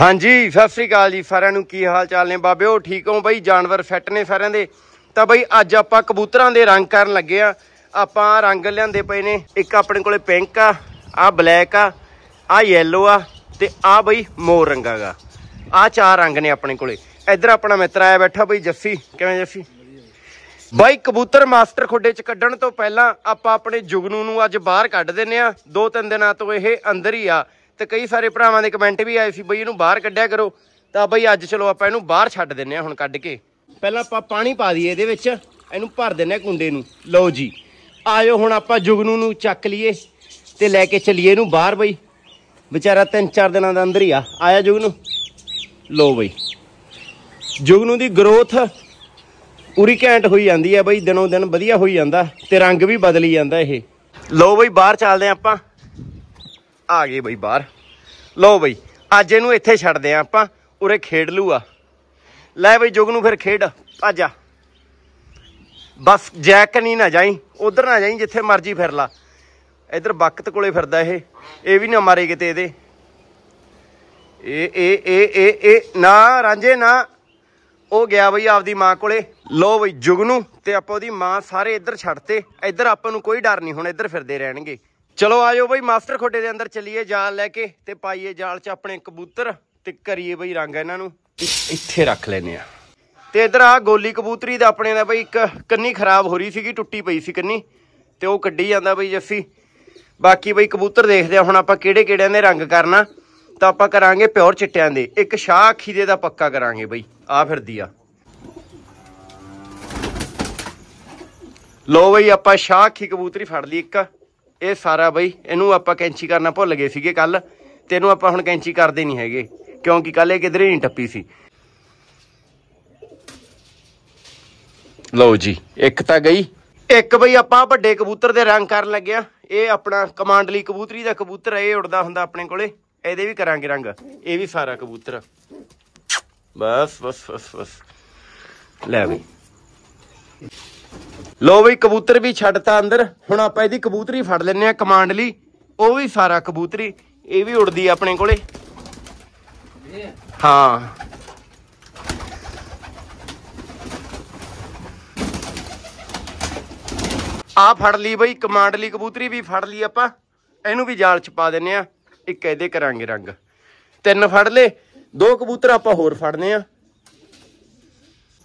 ਹਾਂਜੀ, ਸਤਿ ਸ੍ਰੀ ਅਕਾਲ ਜੀ ਸਾਰਿਆਂ ਨੂੰ। ਕੀ ਹਾਲ ਚਾਲ ਨੇ ਬਾਬਿਓ? ਠੀਕ ਹੋ ਬਈ? ਜਾਨਵਰ ਫਿੱਟ ਨੇ ਸਾਰਿਆਂ ਦੇ। ਤਾਂ ਬਈ ਅੱਜ ਆਪਾਂ ਕਬੂਤਰਾਂ ਦੇ ਰੰਗ ਕਰਨ ਲੱਗੇ ਆ। ਆਪਾਂ ਰੰਗ ਲਿਆਂਦੇ ਪਏ ਨੇ। ਇੱਕ ਆਪਣੇ ਕੋਲੇ ਪਿੰਕ ਆ ਆ ਬਲੈਕ ਆ ਆ ਯੈਲੋ ਆ ਤੇ ਆ ਬਈ ਮੋਰ ਰੰਗਾਗਾ ਆ ਚਾਰ ਰੰਗ ਨੇ ਆਪਣੇ ਕੋਲੇ। ਇੱਧਰ ਆਪਣਾ ਮਿੱਤਰ ਆਇਆ ਬੈਠਾ ਬਈ ਜੱਸੀ ਕਿਵੇਂ ਜੱਸੀ ਬਾਈ ਕਬੂਤਰ ਮਾਸਟਰ ਖੁੱਡੇ ਚ ਕੱਢਣ ਤੋਂ ਪਹਿਲਾਂ ਆਪਾਂ ਆਪਣੇ ਜੁਗਨੂ ਨੂੰ ਅੱਜ ਬਾਹਰ ਕੱਢ ਦਿੰਨੇ ਆ। ਦੋ ਤਿੰਨ ਦਿਨਾਂ ਤੋਂ ਇਹ ਅੰਦਰ ਹੀ ਆ। ਤੇ ਕਈ ਸਾਰੇ ਭਰਾਵਾਂ ਦੇ ਕਮੈਂਟ ਵੀ ਆਏ ਸੀ, ਬਈ ਇਹਨੂੰ ਬਾਹਰ ਕੱਢਿਆ ਕਰੋ। ਤਾਂ ਬਈ ਅੱਜ ਚਲੋ ਆਪਾਂ ਇਹਨੂੰ ਬਾਹਰ ਛੱਡ ਦਿੰਨੇ ਆ ਹੁਣ ਕੱਢ ਕੇ। ਪਹਿਲਾਂ ਆਪਾਂ ਪਾਣੀ ਪਾ ਦਈਏ ਇਹਦੇ ਵਿੱਚ, ਇਹਨੂੰ ਭਰ ਦਿੰਨੇ ਆ ਕੁੰਡੇ ਨੂੰ। ਲਓ ਜੀ, ਆਇਓ ਹੁਣ ਆਪਾਂ ਜੁਗਨੂ ਨੂੰ ਚੱਕ ਲਈਏ ਤੇ ਲੈ ਕੇ ਚੱਲੀਏ ਇਹਨੂੰ ਬਾਹਰ ਬਈ। ਵਿਚਾਰਾ ਤਿੰਨ ਚਾਰ ਦਿਨਾਂ ਦਾ ਅੰਦਰ ਹੀ ਆ। ਆਇਆ ਜੁਗਨੂ? ਲਓ ਬਈ। ਜੁਗਨੂ ਦੀ ਗਰੋਥ ਪੂਰੀ ਘੈਂਟ ਹੋਈ ਜਾਂਦੀ ਹੈ ਬਈ, ਦਿਨੋਂ ਦਿਨ ਵਧੀਆ ਹੋਈ ਜਾਂਦਾ ਤੇ ਰੰਗ ਵੀ ਬਦਲੀ ਜਾਂਦਾ ਇਹ। ਲੋ ਬਈ, ਬਾਹਰ ਚੱਲਦੇ ਹਾਂ ਆਪਾਂ। ਆ ਗਏ ਬਈ ਬਾਹਰ। ਲਓ ਬਈ, ਅੱਜ ਇਹਨੂੰ ਇੱਥੇ ਛੱਡਦੇ ਆਂ ਆਪਾਂ, ਉਰੇ ਖੇਡ ਲੂਆ ਲੈ ਬਈ ਜੁਗ ਨੂੰ ਫਿਰ ਖੇਡ ਆਜਾ ਬਸ ਜੈਕ ਨਹੀਂ ਨਾ ਜਾਈ, ਉਧਰ ਨਾ ਜਾਈ ਜਿੱਥੇ ਮਰਜ਼ੀ ਫਿਰ ਲਾ। ਇਧਰ ਬਖਤ ਕੋਲੇ ਫਿਰਦਾ ਇਹ ਇਹ ਵੀ ਨਾ ਮਾਰੇ ਕਿਤੇ ਇਹਦੇ। ਇਹ ਇਹ ਇਹ ਇਹ ਇਹ, ਨਾ ਰਾਂਝੇ, ਨਾ। ਉਹ ਗਿਆ ਬਈ ਆਪਦੀ ਮਾਂ ਕੋਲੇ। ਲੋ ਬਈ ਜੁਗਨੂ ਤੇ ਆਪਾਂ ਉਹਦੀ ਮਾਂ ਸਾਰੇ ਇੱਧਰ ਛੱਡਤੇ। ਇੱਧਰ ਆਪਾਂ ਨੂੰ ਕੋਈ ਡਰ ਨਹੀਂ ਹੁਣ, ਇੱਧਰ ਫਿਰਦੇ ਰਹਿਣਗੇ। ਚਲੋ ਆਜੋ ਬਈ, ਮਾਸਟਰ ਖੋਡੇ ਦੇ ਅੰਦਰ ਚੱਲੀਏ ਜਾਲ ਲੈ ਕੇ ਤੇ ਪਾਈਏ ਜਾਲ 'ਚ ਆਪਣੇ ਕਬੂਤਰ ਤੇ ਕਰੀਏ ਬਈ ਰੰਗ ਇਹਨਾਂ ਨੂੰ। ਇੱਥੇ ਰੱਖ ਲੈਨੇ ਆ। ਤੇ ਇੱਧਰ ਆ ਗੋਲੀ ਕਬੂਤਰੀ ਦਾ ਆਪਣੇ ਦਾ ਬਈ ਇੱਕ ਕੰਨੀ ਖਰਾਬ ਹੋ ਰਹੀ ਸੀਗੀ, ਟੁੱਟੀ ਪਈ ਸੀ ਕੰਨੀ ਤੇ ਉਹ ਕੱਢੀ ਜਾਂਦਾ ਬਈ ਜੱਸੀ। ਬਾਕੀ ਬਈ ਕਬੂਤਰ ਦੇਖਦੇ ਆ, ਹੁਣ ਆਪਾਂ ਕਿਹੜੇ ਕਿਹੜਿਆਂ ਦੇ ਰੰਗ ਕਰਨਾ, ਤਾਂ ਆਪਾਂ ਕਰਾਂਗੇ ਪਿਓਰ ਚਿੱਟਿਆਂ ਦੇ। ਇੱਕ ਸ਼ਾਹ ਅੱਖੀ ਦੇ ਦਾ ਪੱਕਾ ਕਰਾਂਗੇ ਬਈ ਆ ਫਿਰਦੀ ਆ। ਲੋ ਬਈ ਆਪਾਂ ਸ਼ਾਹ ਅੱਖੀ ਕਬੂਤਰੀ ਫੜ ਲਈ ਇੱਕ। ਇਹ ਸਾਰਾ ਬਈ, ਇਹਨੂੰ ਆਪਾਂ ਕੈਂਚੀ ਕਰਨਾ ਭੁੱਲ ਗਏ ਸੀਗੇ ਕੱਲ, ਤੇ ਇਹਨੂੰ ਆਪਾਂ ਹੁਣ ਕੈਂਚੀ ਕਰਦੇ ਨਹੀਂ ਹੈਗੇ, ਕਿਉਂਕਿ ਕੱਲ ਇਹ ਕਿਧਰੇ ਨਹੀਂ ਟੱਪੀ ਸੀ। ਲਓ ਜੀ, ਇੱਕ ਤਾਂ ਗਈ। ਇੱਕ ਬਈ ਆਪਾਂ ਵੱਡੇ ਕਬੂਤਰ ਦੇ ਰੰਗ ਕਰਨ ਲੱਗਿਆ। ਇਹ ਆਪਣਾ ਕਮਾਂਡਲੀ ਕਬੂਤਰੀ ਦਾ ਕਬੂਤਰ ਇਹ ਉੜਦਾ ਹੁੰਦਾ ਆਪਣੇ ਕੋਲੇ। ਇਹਦੇ ਵੀ ਕਰਾਂਗੇ ਰੰਗ। ਇਹ ਵੀ ਸਾਰਾ ਕਬੂਤਰ। ਬਸ ਬਸ ਬਸ ਬਸ। ਲੈ ਬਈ। ਲੋ ਬਈ, ਕਬੂਤਰ ਵੀ ਛੱਡਤਾ ਅੰਦਰ। ਹੁਣ ਆਪਾਂ ਇਹਦੀ ਕਬੂਤਰੀ ਫੜ ਲੈਨੇ ਆ ਕਮਾਂਡਲੀ ਉਹ ਵੀ ਸਾਰਾ ਕਬੂਤਰੀ। ਇਹ ਵੀ ਉੜਦੀ ਆਪਣੇ ਕੋਲੇ। ਹਾਂ। ਆ ਫੜ ਲਈ ਬਈ ਕਮਾਂਡਲੀ ਕਬੂਤਰੀ ਵੀ ਫੜ ਲਈ ਆਪਾਂ। ਇਹਨੂੰ ਵੀ ਜਾਲ ਚ ਪਾ ਦਿੰਨੇ ਆ ਇੱਕ ਇਹਦੇ ਕਰਾਂਗੇ ਰੰਗ। ਤਿੰਨ ਫੜ ਲੇ ਦੋ ਕਬੂਤਰ ਆਪਾਂ ਹੋਰ ਫੜਨੇ ਆ।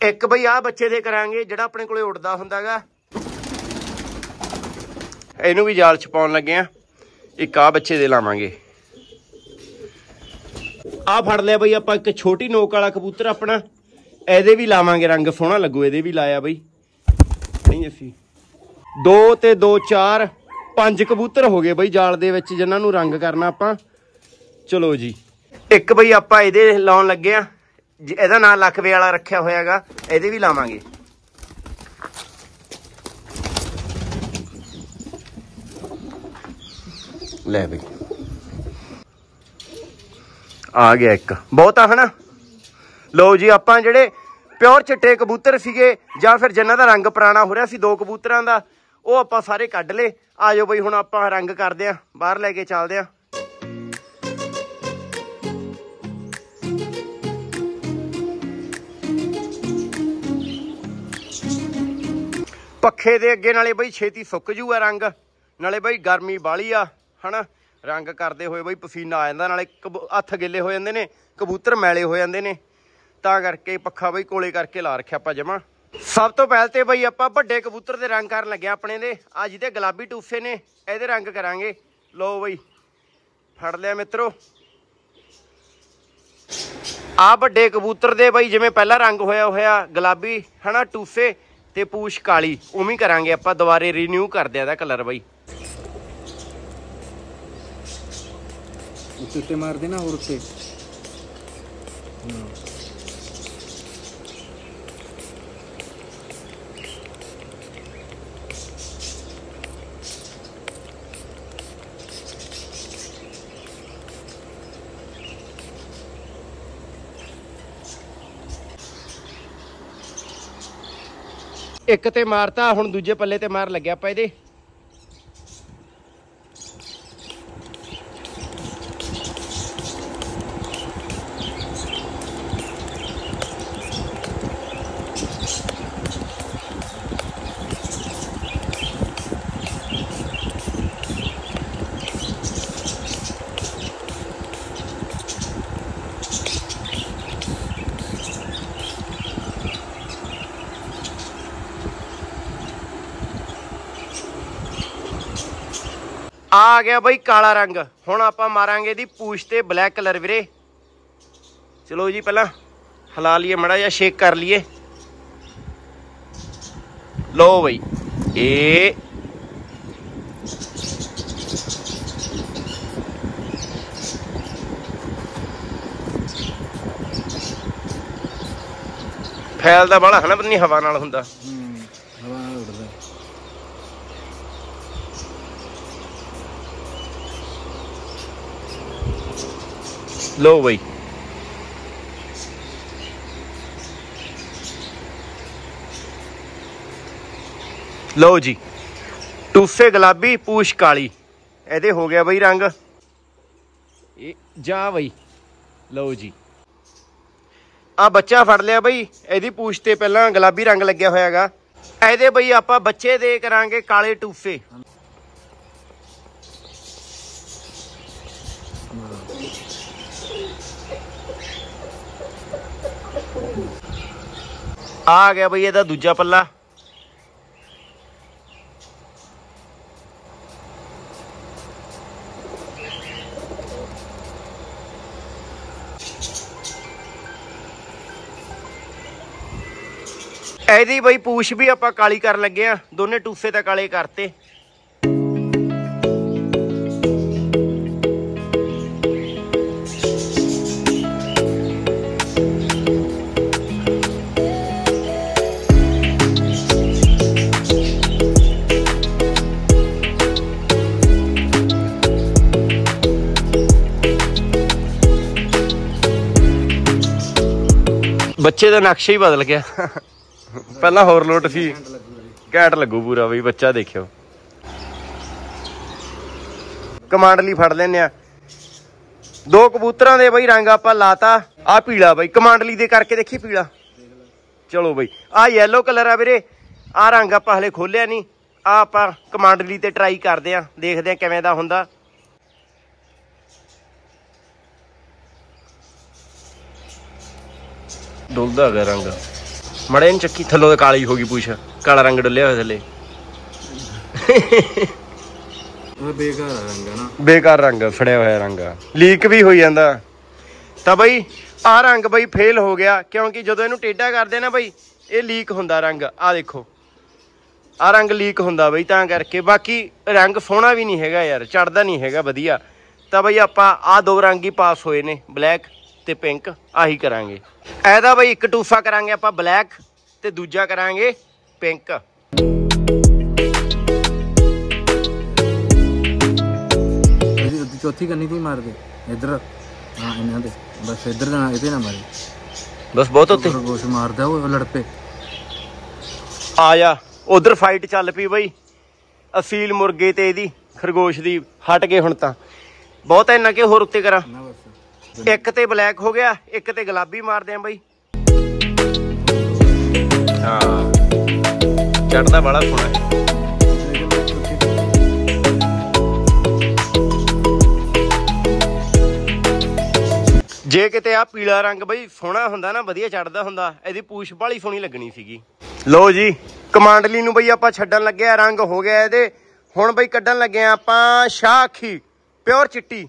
ਇੱਕ ਬਈ ਆ ਬੱਚੇ ਦੇ ਕਰਾਂਗੇ, ਜਿਹੜਾ ਆਪਣੇ ਕੋਲੇ ਉੱਡਦਾ ਹੁੰਦਾਗਾ। ਇਹਨੂੰ ਵੀ ਜਾਲ ਚ ਪਾਉਣ ਲੱਗੇ ਆ। ਇੱਕ ਆ ਬੱਚੇ ਦੇ ਲਾਵਾਂਗੇ। ਆ ਫੜ ਲਿਆ ਬਈ ਆਪਾਂ ਇੱਕ ਛੋਟੀ ਨੋਕ ਵਾਲਾ ਕਬੂਤਰ ਆਪਣਾ। ਇਹਦੇ ਵੀ ਲਾਵਾਂਗੇ ਰੰਗ, ਸੋਹਣਾ ਲੱਗੂ, ਇਹਦੇ ਵੀ ਲਾਇਆ ਬਈ। ਨਹੀਂ ਅਸੀਂ। ਦੋ ਤੇ ਦੋ ਚਾਰ, ਪੰਜ ਕਬੂਤਰ ਹੋ ਗਏ ਬਈ ਜਾਲ ਦੇ ਵਿੱਚ, ਜਿਨ੍ਹਾਂ ਨੂੰ ਰੰਗ ਕਰਨਾ ਆਪਾਂ। ਚਲੋ ਜੀ। ਇੱਕ ਬਈ ਆਪਾਂ ਇਹਦੇ ਲਾਉਣ ਲੱਗੇ ਆ। ਇਹਦਾ ਨਾਂ ਲਖਵੇ ਵਾਲਾ ਰੱਖਿਆ ਹੋਇਆਗਾ, ਇਹਦੇ ਵੀ ਲਾਵਾਂਗੇ। ਲੈ ਬਈ। ਆ ਗਿਆ ਇੱਕ। ਬਹੁਤਾ ਹਨਾ? ਲਓ ਜੀ, ਆਪਾਂ ਜਿਹੜੇ ਪਿਓਰ ਚਿੱਟੇ ਕਬੂਤਰ ਸੀਗੇ, ਜਾਂ ਫਿਰ ਜਿਨ੍ਹਾਂ ਦਾ ਰੰਗ ਪੁਰਾਣਾ ਹੋ ਰਿਹਾ ਸੀ, ਦੋ ਕਬੂਤਰਾਂ ਦਾ, ਉਹ ਆਪਾਂ ਸਾਰੇ ਕੱਢ ਲਏ। ਆਜੋ ਬਈ, ਹੁਣ ਆਪਾਂ ਰੰਗ ਕਰਦੇ ਆ, ਬਾਹਰ ਲੈ ਕੇ ਚੱਲਦੇ ਆ। ਪੱਖੇ ਦੇ ਅੱਗੇ ਨਾਲੇ ਬਈ ਛੇਤੀ ਸੁੱਕ ਜੂਗਾ ਰੰਗ, ਨਾਲੇ ਬਈ ਗਰਮੀ ਬਾਲੀ ਆ, ਹਨਾ? ਰੰਗ ਕਰਦੇ ਹੋਏ ਬਈ ਪਸੀਨਾ ਆ ਜਾਂਦਾ, ਨਾਲੇ ਕਬੂ- ਹੱਥ ਗਿੱਲੇ ਹੋ ਜਾਂਦੇ ਨੇ, ਕਬੂਤਰ ਮੈਲੇ ਹੋ ਜਾਂਦੇ ਨੇ। ਤਾਂ ਕਰਕੇ ਪੱਖਾ ਬਈ ਕੋਲੇ ਕਰਕੇ ਲਾ ਰੱਖਿਆ ਆਪਾਂ ਜਮਾ। ਸਭ ਤੋਂ ਪਹਿਲ ਤੇ ਬਈ ਆਪਾਂ ਵੱਡੇ ਕਬੂਤਰ ਦੇ ਰੰਗ ਕਰਨ ਲੱਗੇ ਆਪਣੇ ਦੇ। ਆ ਜਿਹਦੇ ਗੁਲਾਬੀ ਟੂਫੇ ਨੇ, ਇਹਦੇ ਰੰਗ ਕਰਾਂਗੇ। ਲੋ ਬਈ, ਫੜ ਲਿਆ ਮਿੱਤਰੋ। ਆ ਵੱਡੇ ਕਬੂਤਰ ਦੇ ਬਈ ਜਿਵੇਂ ਪਹਿਲਾ ਰੰਗ ਹੋਇਆ ਹੋਇਆ ਗੁਲਾਬੀ, ਹਨਾ ਟੂਫੇ ਤੇ ਪੂਛ ਕਾਲੀ ਉਵੇਂ ਕਰਾਂਗੇ ਆਪਾਂ ਦੁਬਾਰੇ ਰੀਨਿਊ ਕਰਦੇ ਆ ਇਹਦਾ ਕਲਰ ਬਈ। ਉੱਤੇ ਉੱਤੇ ਮਾਰ ਦੇਣਾ ਹੋਰ ਉੱਤੇ। ਇੱਕ ਤੇ ਮਾਰਤਾ ਹੁਣ ਦੂਜੇ ਪੱਲੇ ਤੇ ਮਾਰ ਲੱਗਿਆ ਆਪਾਂ ਇਹਦੇ। ਆ ਗਿਆ ਬਈ ਕਾਲਾ ਰੰਗ। ਹੁਣ ਆਪਾਂ ਮਾਰਾਂਗੇ ਦੀ ਪੂਛ ਤੇ ਬਲੈਕ ਕਲਰ ਵੀਰੇ। ਚਲੋ ਜੀ, ਪਹਿਲਾਂ ਹਿਲਾ ਲਈਏ, ਮੜਾ ਜਾਂ ਸ਼ੇਕ ਕਰ ਲਈਏ। ਲੋ ਬਈ ਇਹ ਫੈਲਦਾ ਬਾਲਾ ਹਨਾ ਪਰ ਹਵਾ ਨਾਲ ਹੁੰਦਾ। ਹਵਾ ਨਾਲ ਉੱਡਦਾ। ਲੋ ਬਈ। ਲੋ ਜੀ। ਟੂਫੇ ਗੁਲਾਬੀ ਪੂਛ ਕਾਲੀ। ਇਹਦੇ ਹੋ ਗਿਆ ਬਈ ਰੰਗ। ਇਹ ਜਾ ਬਈ। ਲਓ ਜੀ। ਆ ਬੱਚਾ ਫੜ ਲਿਆ ਬਈ। ਇਹਦੀ ਪੂਛ ਤੇ ਪਹਿਲਾਂ ਗੁਲਾਬੀ ਰੰਗ ਲੱਗਿਆ ਹੋਇਆਗਾ। ਇਹਦੇ ਬਈ ਆਪਾਂ ਬੱਚੇ ਦੇ ਕਰਾਂਗੇ ਕਾਲੇ ਟੂਫੇ ਆ ਗਿਆ ਬਈ ਇਹਦਾ ਦੂਜਾ ਪੱਲਾ। ਇਹਦੀ ਬਈ ਪੂਛ ਵੀ ਆਪਾਂ ਕਾਲੀ ਕਰਨ ਲੱਗੇ ਆ। ਦੋਨੇ ਟੂਫੇ ਤਾਂ ਕਾਲੇ ਕਰਤੇ। ਬੱਚੇ ਦਾ ਨਕਸ਼ਾ ਹੀ ਬਦਲ ਗਿਆ। ਪਹਿਲਾਂ ਹੋਰ ਲੋਟ ਸੀ। ਘੈਂਟ ਲੱਗੂ ਪੂਰਾ ਬਈ ਬੱਚਾ ਦੇਖਿਓ। ਕਮਾਂਡ ਲਈ ਫੜ ਲੈਨੇ ਆ। ਦੋ ਕਬੂਤਰਾਂ ਦੇ ਬਈ ਰੰਗ ਆਪਾਂ ਲਾਤਾ, ਆ ਪੀਲਾ ਬਈ, ਕਮਾਂਡ ਲਈ ਦੇ ਕਰਕੇ ਦੇਖੀ ਪੀਲਾ। ਚਲੋ ਬਈ, ਆ ਯੈਲੋ ਕਲਰ ਆ ਵੀਰੇ। ਆ ਰੰਗ ਆਪਾਂ ਹਲੇ ਖੋਲਿਆ ਨਹੀਂ। ਆ ਆਪਾਂ ਕਮਾਂਡ ਲਈ ਤੇ ਟਰਾਈ ਕਰਦੇ ਆ, ਦੇਖਦੇ ਆ ਕਿਵੇਂ ਦਾ ਹੁੰਦਾ। ਡੁੱਲਦਾ ਹੈਗਾ ਰੰਗ। ਮੜੇ ਨੂੰ ਚੱਕੀ ਥੱਲੋਂ ਤੇ ਕਾਲੀ ਹੋ ਗਈ ਪੂਛ। ਕਾਲਾ ਰੰਗ ਡੁੱਲਿਆ ਹੋਇਆ ਥੱਲੇ। ਉਹ ਬੇਕਾਰ ਆ ਰੰਗ ਨਾ। ਬੇਕਾਰ ਰੰਗ ਫੜਿਆ ਹੋਇਆ ਰੰਗ ਲੀਕ ਵੀ ਹੋਈ ਜਾਂਦਾ। ਤਾਂ ਬਈ ਆ ਰੰਗ ਬਈ ਫੇਲ ਹੋ ਗਿਆ ਕਿਉਂਕਿ ਜਦੋਂ ਇਹਨੂੰ ਟੇਢਾ ਕਰਦੇ ਨਾ ਬਈ ਇਹ ਲੀਕ ਹੁੰਦਾ ਰੰਗ। ਆ ਦੇਖੋ। ਆ ਰੰਗ ਲੀਕ ਹੁੰਦਾ ਬਈ ਤਾਂ ਕਰਕੇ। ਬਾਕੀ ਰੰਗ ਸੋਹਣਾ ਵੀ ਨਹੀਂ ਹੈਗਾ ਯਾਰ ਚੜਦਾ ਨਹੀਂ ਹੈਗਾ ਵਧੀਆ। ਤਾਂ ਬਈ ਆਪਾਂ ਆ ਦੋ ਰੰਗ ਹੀ ਪਾਸ ਹੋਏ ਨੇ ਬਲੈਕ ਤੇ ਪਿੰਕ ਆਹੀ ਕਰਾਂਗੇ। ਇਹਦਾ ਬਈ ਇੱਕ ਟੂਫਾ ਕਰਾਂਗੇ ਆਪਾਂ ਬਲੈਕ ਤੇ ਦੂਜਾ ਕਰਾਂਗੇ ਪਿੰਕ। ਚੌਥੀ ਕੰਨੀ ਤੇ ਮਾਰ ਦੇ ਇੱਧਰ। ਹਾਂ ਇਹਨਾਂ ਦੇ। ਬਸ ਇੱਧਰ ਦਾ ਇਹਦੇ ਨਾ ਮਾਰੀ। ਬਸ ਬਹੁਤ ਉੱਤੇ। ਖਰਗੋਸ਼ ਮਾਰਦਾ ਉਹ ਲੜ ਪਏ ਆ ਜਾ ਉਧਰ ਫਾਈਟ ਚੱਲ ਪਈ ਬਈ। ਅਸੀਲ ਮੁਰਗੇ ਤੇ ਇਹਦੀ ਖਰਗੋਸ਼ ਦੀ ਹਟ ਗਏ ਹੁਣ ਤਾਂ। ਬਹੁਤ ਇੰਨਾ ਕਿ ਹੋਰ ਉੱਤੇ ਕਰਾਂ। ਨਾ ਬਸ। ਇੱਕ ਤੇ ਬਲੈਕ ਹੋ ਗਿਆ ਇੱਕ ਤੇ ਗੁਲਾਬੀ ਮਾਰਦੇ ਆ ਬਈ। ਹਾਂ। ਚੜਦਾ ਬੜਾ ਸੋਹਣਾ। ਜੇ ਕਿਤੇ ਆ ਪੀਲਾ ਰੰਗ ਬਈ ਸੋਹਣਾ ਹੁੰਦਾ ਨਾ ਵਧੀਆ ਚੜਦਾ ਹੁੰਦਾ ਇਹਦੀ ਪੂਛ ਬਾਲੀ ਸੋਹਣੀ ਲੱਗਣੀ ਸੀਗੀ। ਲੋ ਜੀ ਕਮਾਂਡਲੀ ਨੂੰ ਬਈ ਆਪਾਂ ਛੱਡਣ ਲੱਗੇ ਆ ਰੰਗ ਹੋ ਗਿਆ ਇਹਦੇ। ਹੁਣ ਬਈ ਕੱਢਣ ਲੱਗੇ ਆ ਆਪਾਂ ਸ਼ਾਹ ਅੱਖੀ ਪਿਓਰ ਚਿੱਟੀ।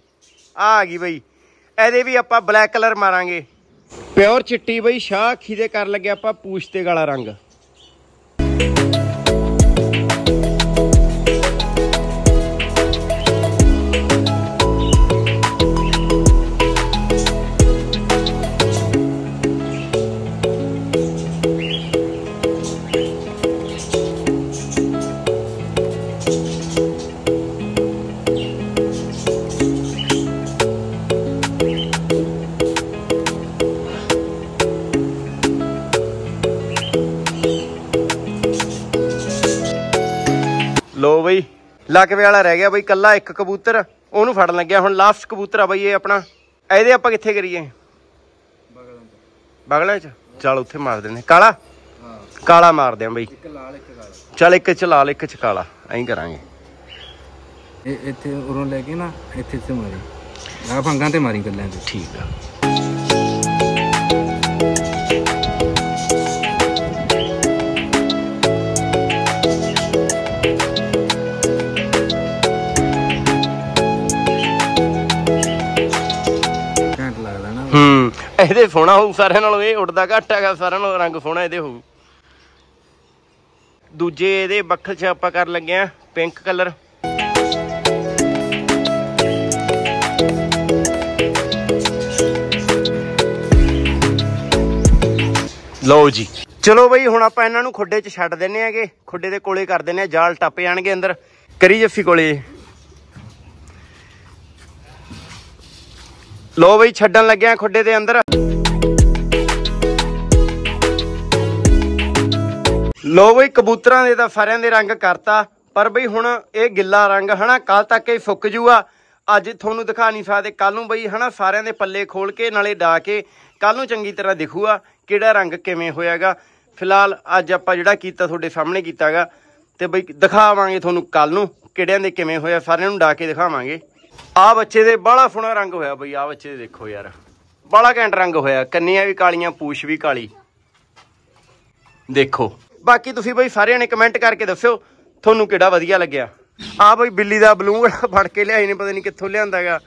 ਆ ਆ ਗਈ ਬਈ। ਇਹਦੇ ਵੀ ਆਪਾਂ ਬਲੈਕ ਕਲਰ ਮਾਰਾਂਗੇ। ਪਿਓਰ ਚਿੱਟੀ ਬਈ, ਸ਼ਾਹ ਅੱਖੀ ਦੇ ਕਰ ਲੱਗੇ ਆਪਾਂ ਪੂਛ ਤੇ ਗਾਲਾ ਰੰਗ। ਲਕਵੇ ਵਾਲਾ ਰਹਿ ਗਿਆ ਬਈ ਕੱਲਾ ਇੱਕ ਕਬੂਤਰ ਉਹਨੂੰ ਫੜਨ ਲੱਗਿਆ। ਹੁਣ ਲਾਸਟ ਕਬੂਤਰ ਆ ਬਈ ਇਹ ਆਪਣਾ। ਇਹਦੇ ਆਪਾਂ ਕਿੱਥੇ ਕਰੀਏ? ਬਗਲਾਂ ਚ। ਚੱਲ ਉੱਥੇ ਮਾਰ ਦਿੰਦੇ। ਕਾਲਾ? ਹਾਂ ਕਾਲਾ ਮਾਰਦੇ ਆ ਬਈ। ਇੱਕ ਲਾਲ ਇੱਕ ਕਾਲਾ। ਚੱਲ ਇੱਕ ਚ ਲਾਲ ਇੱਕ ਚ ਕਾਲਾ। ਐਂ ਕਰਾਂਗੇ। ਇਹ ਇੱਥੇ ਉਰੋਂ ਲੈ ਕੇ ਨਾ ਇੱਥੇ ਤੇ ਮਾਰੀ। ਆ ਫੰਗਾਂ ਤੇ ਮਾਰੀ ਗੱਲਾਂ ਤੇ। ਠੀਕ ਆ। ਇਹਦੇ ਸੋਹਣਾ ਹੋਊ ਸਾਰਿਆਂ ਨਾਲੋਂ, ਇਹ ਉੱਡਦਾ ਘੱਟ ਹੈਗਾ, ਸਾਰਿਆਂ ਨਾਲੋਂ ਰੰਗ ਸੋਹਣਾ ਇਹਦੇ ਹੋਊ। ਦੂਜੇ ਇਹਦੇ ਬੱਖਲ 'ਚ ਆਪਾਂ ਕਰ ਲੱਗੇ ਆ, ਪਿੰਕ ਕਲਰ। ਲਓ ਜੀ। ਚਲੋ ਬਈ, ਹੁਣ ਆਪਾਂ ਇਹਨਾਂ ਨੂੰ ਖੁੱਡੇ 'ਚ ਛੱਡ ਦਿੰਨੇ ਆਗੇ ਖੁੱਡੇ ਦੇ ਕੋਲੇ ਕਰ ਦਿੰਨੇ ਆ, ਜਾਲ ਟੱਪ ਜਾਣਗੇ ਅੰਦਰ। ਕਰੀ ਜੱਫੀ ਕੋਲੇ। ਲੋ ਬਈ, ਛੱਡਣ ਲੱਗਿਆ ਖੁੱਡੇ ਦੇ ਅੰਦਰ। ਲੋ ਬਈ, ਕਬੂਤਰਾਂ ਦੇ ਤਾਂ ਸਾਰਿਆਂ ਦੇ ਰੰਗ ਕਰਤਾ, ਪਰ ਬਈ ਹੁਣ ਇਹ ਗਿੱਲਾ ਰੰਗ, ਹਨਾ ਕੱਲ ਤੱਕ ਇਹ ਫੁੱਕ ਜੂਗਾ। ਅੱਜ ਤੁਹਾਨੂੰ ਦਿਖਾ ਨਹੀਂ ਸਕਦੇ ਕੱਲ ਨੂੰ ਬਈ, ਹਨਾ, ਸਾਰਿਆਂ ਦੇ ਪੱਲੇ ਖੋਲ ਕੇ, ਨਾਲੇ ਡਾ ਕੇ ਕੱਲ ਨੂੰ ਚੰਗੀ ਤਰ੍ਹਾਂ ਦਿਖੂਗਾ ਕਿਹੜਾ ਰੰਗ ਕਿਵੇਂ ਹੋਇਆਗਾ। ਫਿਲਹਾਲ ਅੱਜ ਆਪਾਂ ਜਿਹੜਾ ਕੀਤਾ, ਤੁਹਾਡੇ ਸਾਹਮਣੇ ਕੀਤਾਗਾ, ਤੇ ਬਈ ਦਿਖਾਵਾਂਗੇ ਤੁਹਾਨੂੰ ਕੱਲ ਨੂੰ ਕਿਹੜਿਆਂ ਦੇ ਕਿਵੇਂ ਹੋਇਆ, ਸਾਰਿਆਂ ਨੂੰ ਡਾ ਕੇ ਦਿਖਾਵਾਂਗੇ। ਆ ਬੱਚੇ ਦੇ ਬਾਹਲਾ ਸੋਹਣਾ ਰੰਗ ਹੋਇਆ ਬਈ, ਆ ਬੱਚੇ ਦੇ ਦੇਖੋ ਯਾਰ। ਬਾਹਲਾ ਘੈਂਟ ਰੰਗ ਹੋਇਆ, ਕੰਨੀਆਂ ਵੀ ਕਾਲੀਆਂ, ਪੂਛ ਵੀ ਕਾਲੀ। ਦੇਖੋ। ਬਾਕੀ ਤੁਸੀਂ ਬਈ ਸਾਰਿਆਂ ਨੇ ਕਮੈਂਟ ਕਰਕੇ ਦੱਸਿਓ, ਤੁਹਾਨੂੰ ਕਿਹੜਾ ਵਧੀਆ ਲੱਗਿਆ। ਆ ਬਈ ਬਿੱਲੀ ਦਾ ਬਲੂੰਗ ਫੜ ਕੇ ਲਿਆਏ ਨੇ, ਪਤਾ ਨਹੀਂ ਕਿੱਥੋਂ ਲਿਆਂਦਾਗਾ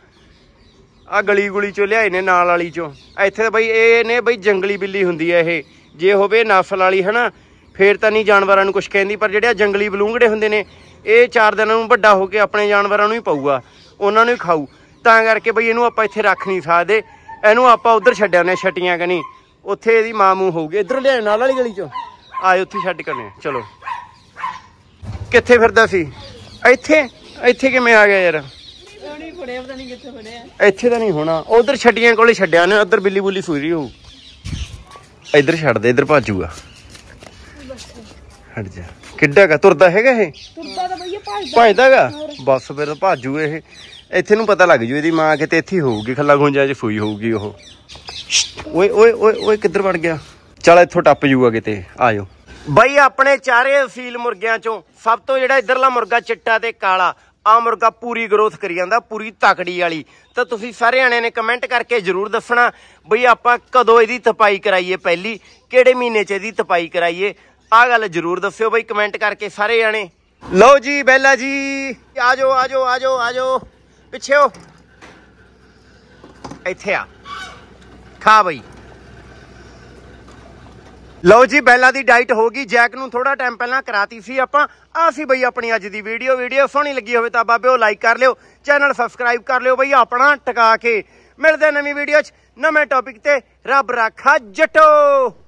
ਆ ਗਲੀ ਗੁਲੀ ਚੋਂ ਲਿਆਏ ਨੇ ਨਾਲ ਵਾਲੀ ਚੋਂ। ਇੱਥੇ ਬਈ ਇਹ ਨੇ ਬਈ ਜੰਗਲੀ ਬਿੱਲੀ ਹੁੰਦੀ ਹੈ ਇਹ। ਜੇ ਹੋਵੇ ਨਸਲ ਵਾਲੀ, ਹਨਾ। ਫੇਰ ਤਾਂ ਨਹੀਂ ਜਾਨਵਰਾਂ ਨੂੰ ਕੁਝ ਕਹਿੰਦੀ, ਪਰ ਜਿਹੜੇ ਆ ਜੰਗਲੀ ਬਲੂੰਗੜੇ ਹੁੰਦੇ ਨੇ, ਇਹ ਚਾਰ ਦਿਨਾਂ ਨੂੰ ਵੱਡਾ ਹੋ ਕੇ ਆਪਣੇ ਜਾਨਵਰਾਂ ਨੂੰ ਹੀ ਪਾਊਗਾ। ਉਹਨਾਂ ਨੂੰ ਹੀ ਖਾਊ। ਤਾਂ ਕਰਕੇ ਬਈ ਇਹਨੂੰ ਆਪਾਂ ਇੱਥੇ ਰੱਖ ਨਹੀਂ ਸਕਦੇ। ਇਹਨੂੰ ਆਪਾਂ ਉਧਰ ਛੱਡਿਆ ਨੇ ਛਟੀਆਂ ਕਨੀ। ਉੱਥੇ ਇਹਦੀ ਮਾਂ ਮੂੰਹ ਹੋਊਗੀ। ਇਧਰ ਲਿਆਏ ਨਾਲ ਵਾਲੀ ਗਲੀ ਚੋਂ। ਆਏ ਉੱਥੇ ਛੱਡ ਕਰਨੇ ਚਲੋ। ਕਿੱਥੇ ਫਿਰਦਾ ਸੀ? ਇੱਥੇ? ਇੱਥੇ ਕਿਵੇਂ ਆ ਗਿਆ ਯਾਰ? ਇੱਥੇ ਤਾਂ ਨਹੀਂ ਹੋਣਾ। ਉਧਰ ਛੱਡੀਆਂ ਕੋਲੇ ਛੱਡਿਆ ਨੇ ਉਧਰ ਬਿੱਲੀ ਬੁੱਲੀ ਸੂਈ ਰਹੀ ਹੋਊ। ਇੱਧਰ ਛੱਡ ਦੇ ਇੱਧਰ ਭਾਜੂਗਾ। ਹਟ ਜਾ। ਕਿੱਡਾ ਕਾ ਤੁਰਦਾ ਹੈਗਾ ਇਹ? ਤੁਰਦਾ ਤਾਂ ਭਈਆ ਭੱਜਦਾ। ਭਜਦਾਗਾ? ਬਸ ਫਿਰ ਭਾਜੂ ਇਹ। ਇੱਥੇ ਨੂੰ ਪਤਾ ਲੱਗ ਜੂ ਇਹਦੀ ਮਾਂ ਕਿਤੇ ਇੱਥੇ ਹੋਊਗੀ, ਖੱਲਾ ਗੁੰਜਾ 'ਚ ਫੂਈ ਹੋਊਗੀ ਉਹ। ਓਏ ਓਏ ਓਏ ਓਏ, ਕਿੱਧਰ ਵੜ ਗਿਆ? ਚੱਲ ਇੱਥੋਂ ਟੱਪ ਜੂਗਾ ਕਿਤੇ, ਆਜੋ। ਬਈ, ਆਪਣੇ ਚਾਰੇ ਅਸੀਲ ਮੁਰਗਿਆਂ ਚੋਂ ਸਭ ਤੋਂ ਜਿਹੜਾ ਇਧਰਲਾ ਮੁਰਗਾ ਚਿੱਟਾ ਤੇ ਕਾਲਾ ਆ ਮੁਰਗਾ ਪੂਰੀ ਗਰੋਥ ਕਰੀ ਜਾਂਦਾ, ਪੂਰੀ ਤਕੜੀ ਵਾਲੀ। ਤਾਂ ਤੁਸੀਂ ਸਾਰੇ ਆਣਿਆਂ ਨੇ ਕਮੈਂਟ ਕਰਕੇ ਜਰੂਰ ਦੱਸਣਾ ਬਈ ਆਪਾਂ ਕਦੋਂ ਇਹਦੀ ਤਪਾਈ ਕਰਾਈਏ ਪਹਿਲੀ, ਕਿਹੜੇ ਮਹੀਨੇ 'ਚ ਇਹਦੀ ਤਪਾਈ ਕਰਾਈਏ। ਆ ਗੱਲ ਜਰੂਰ ਦੱਸਿਓ ਬਈ ਕਮੈਂਟ ਕਰਕੇ ਸਾਰੇ ਜਾਣੇ। ਲਓ ਜੀ, ਬੈਲਾ ਜੀ। ਆਜੋ ਆਜੋ ਆਜੋ ਆਜੋ। ਪਿੱਛੇ ਹੋ। ਇੱਥੇ ਆ। ਖਾ ਬਈ। ਲਓ ਜੀ, ਬੈਲਾ ਦੀ ਡਾਈਟ ਹੋ ਗਈ। ਜੈਕ ਨੂੰ ਥੋੜਾ ਟਾਈਮ ਪਹਿਲਾਂ ਕਰਾਤੀ ਸੀ ਆਪਾਂ। ਆ ਸੀ ਬਈ ਆਪਣੀ ਅੱਜ ਦੀ ਵੀਡੀਓ। ਵੀਡੀਓ ਸੋਹਣੀ ਲੱਗੀ ਹੋਵੇ ਤਾਂ ਬਾਬਿਓ ਲਾਈਕ ਕਰ ਲਿਓ। ਚੈਨਲ ਸਬਸਕ੍ਰਾਈਬ ਕਰ ਲਿਓ ਬਈ, ਆਪਣਾ ਟਿਕਾ ਕੇ। ਮਿਲਦੇ ਨਵੀਂ ਵੀਡੀਓ 'ਚ। ਨਵੇਂ ਟੌਪਿਕ ਤੇ ਰੱਬ ਰਾਖਾ ਜਟੋ।